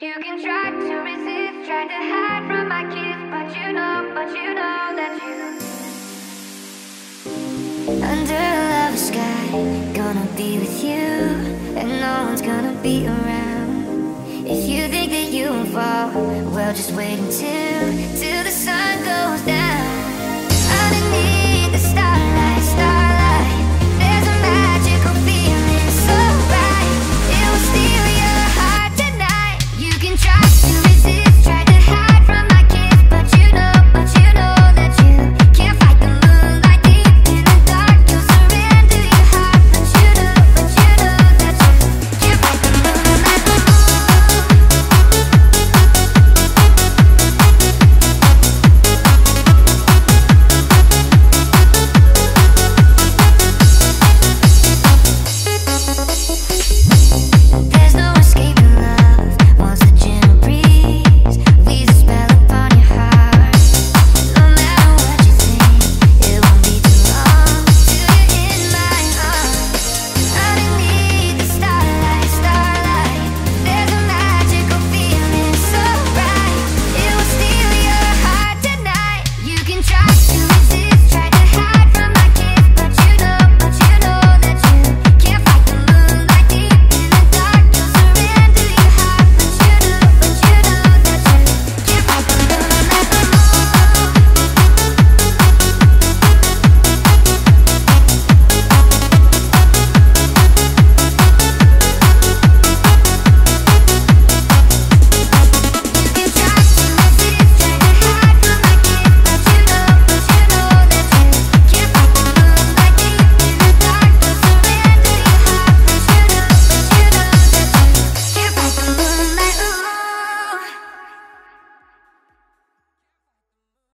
You can try to resist, try to hide from my kiss, but you know, but you know that you. Under a love sky, gonna be with you, and no one's gonna be around. If you think that you won't fall, well, just wait until till the sun goes down.